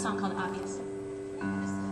song called Obvious.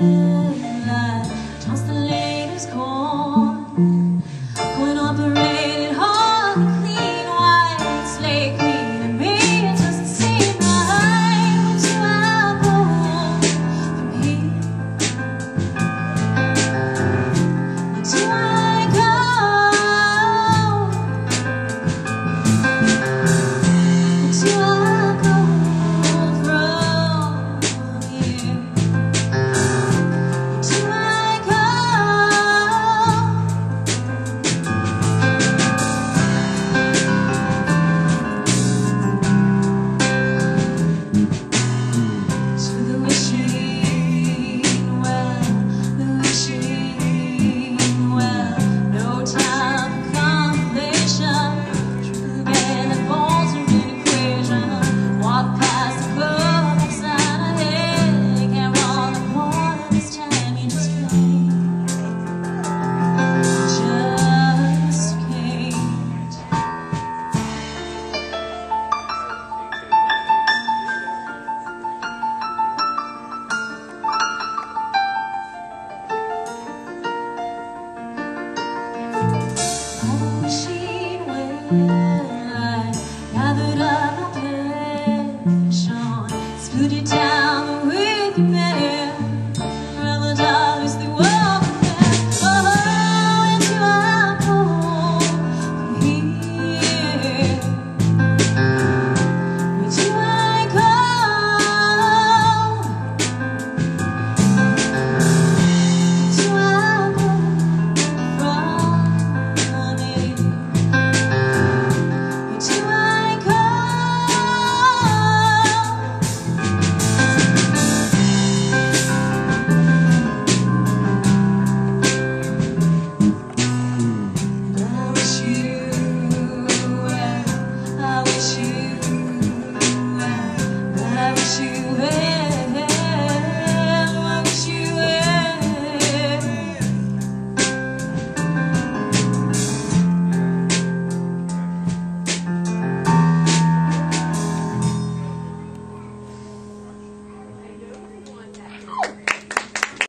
Machine 嗯